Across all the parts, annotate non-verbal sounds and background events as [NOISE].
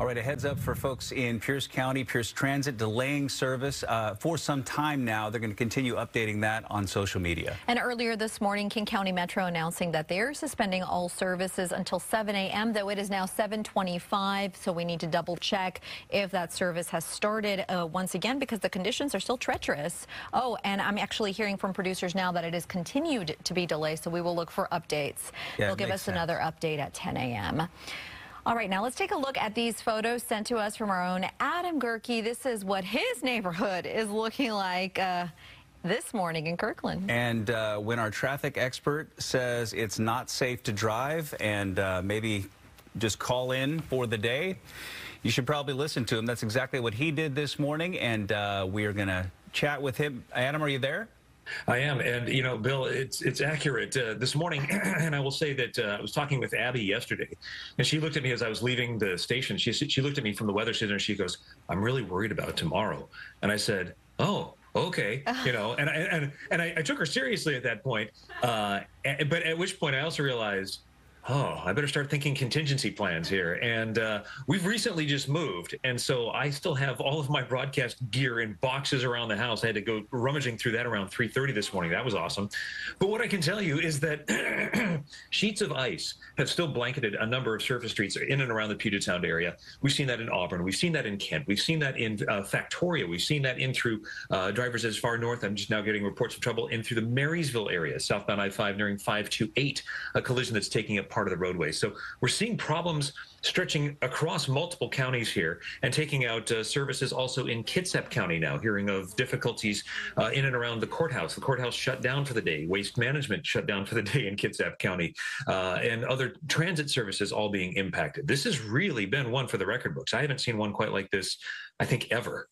All right, a heads up for folks in Pierce County, Pierce Transit delaying service uh, for some time now. They're going to continue updating that on social media. And earlier this morning, King County Metro announcing that they're suspending all services until 7 a.m., though it is now 725, so we need to double check if that service has started uh, once again because the conditions are still treacherous. Oh, and I'm actually hearing from producers now that it has continued to be delayed, so we will look for updates. Yeah, They'll give us sense. another update at 10 a.m. All right, now let's take a look at these photos sent to us from our own Adam Gehrke. This is what his neighborhood is looking like uh, this morning in Kirkland. And uh, when our traffic expert says it's not safe to drive and uh, maybe just call in for the day, you should probably listen to him. That's exactly what he did this morning, and uh, we are going to chat with him. Adam, are you there? I am, and you know, Bill, it's it's accurate. Uh, this morning, [CLEARS THROAT] and I will say that uh, I was talking with Abby yesterday, and she looked at me as I was leaving the station. She she looked at me from the weather center, and she goes, "I'm really worried about tomorrow." And I said, "Oh." Okay, [LAUGHS] you know, and I and and I, I took her seriously at that point, uh, but at which point I also realized oh, I better start thinking contingency plans here. And uh, we've recently just moved, and so I still have all of my broadcast gear in boxes around the house. I had to go rummaging through that around 3:30 this morning. That was awesome. But what I can tell you is that [CLEARS THROAT] sheets of ice have still blanketed a number of surface streets in and around the Puget Sound area. We've seen that in Auburn. We've seen that in Kent. We've seen that in uh, Factoria. We've seen that in through uh, drivers as far north. I'm just now getting reports of trouble in through the Marysville area, southbound I-5 nearing 528, a collision that's taking up part of the roadway. So we're seeing problems stretching across multiple counties here and taking out uh, services also in Kitsap County now, hearing of difficulties uh, in and around the courthouse. The courthouse shut down for the day, waste management shut down for the day in Kitsap County, uh, and other transit services all being impacted. This has really been one for the record books. I haven't seen one quite like this, I think, ever.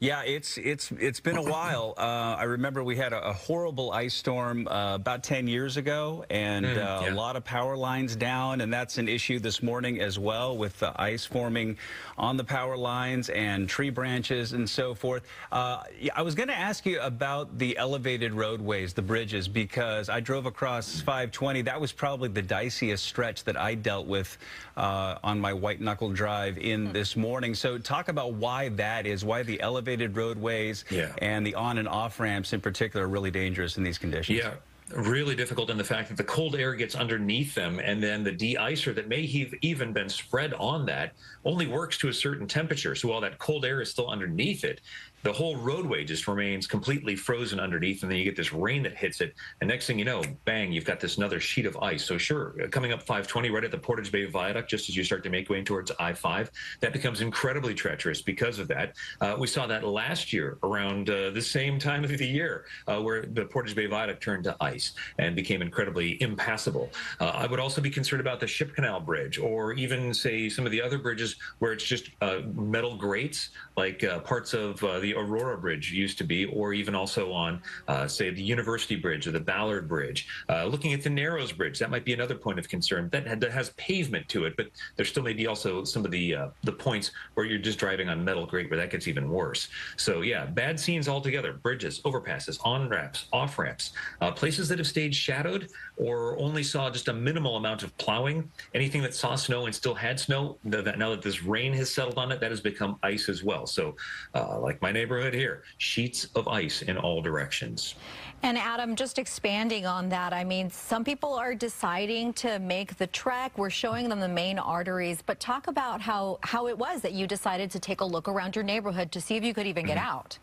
Yeah, it's it's it's been a while. Uh, I remember we had a, a horrible ice storm uh, about 10 years ago, and Mm, uh, yeah. a lot of power lines down, and that's an issue this morning as well with the ice forming on the power lines and tree branches and so forth. Uh, I was going to ask you about the elevated roadways, the bridges, because I drove across 520. That was probably the diciest stretch that I dealt with uh, on my white knuckle drive in this morning. So talk about why that is, why the elevated roadways Yeah. and the on and off ramps in particular are really dangerous in these conditions. Yeah. Really difficult in the fact that the cold air gets underneath them, and then the de-icer that may have even been spread on that only works to a certain temperature. So while that cold air is still underneath it, the whole roadway just remains completely frozen underneath, and then you get this rain that hits it, and next thing you know, bang, you've got this another sheet of ice. So sure, uh, coming up 520 right at the Portage Bay Viaduct, just as you start to make way towards I-5, that becomes incredibly treacherous because of that. Uh, we saw that last year around uh, the same time of the year, uh, where the Portage Bay Viaduct turned to ice and became incredibly impassable. Uh, I would also be concerned about the Ship Canal Bridge, or even say some of the other bridges where it's just uh, metal grates, like parts of uh, the Aurora Bridge used to be, or even also on, uh, say, the University Bridge or the Ballard Bridge. Uh, looking at the Narrows Bridge, that might be another point of concern. That, has pavement to it, but there still may be also some of the uh, the points where you're just driving on metal grate where that gets even worse. So yeah, bad scenes altogether. Bridges, overpasses, on ramps, off ramps, uh, places that have stayed shadowed or only saw just a minimal amount of plowing. Anything that saw snow and still had snow, now that this rain has settled on it, that has become ice as well. So, uh, like my neighborhood here, sheets of ice in all directions. And Adam, just expanding on that, I mean, some people are deciding to make the trek. We're showing them the main arteries, but talk about how, how it was that you decided to take a look around your neighborhood to see if you could even get mm-hmm. out.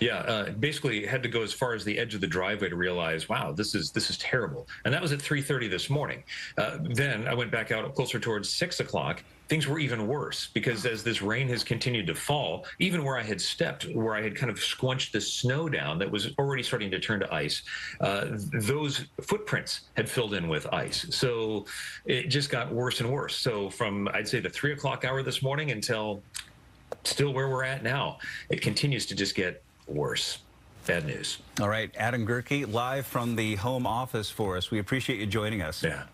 Yeah, uh, basically had to go as far as the edge of the driveway to realize, wow, this is this is terrible. And that was at 3:30 this morning. Uh, then I went back out closer towards six o'clock. Things were even worse because as this rain has continued to fall, even where I had stepped, where I had kind of squunched the snow down that was already starting to turn to ice, uh, th- those footprints had filled in with ice. So it just got worse and worse. So from I'd say the three o'clock hour this morning until still where we're at now, it continues to just get worse. Bad news. All right, Adam Gehrke live from the home office for us. We appreciate you joining us. Yeah.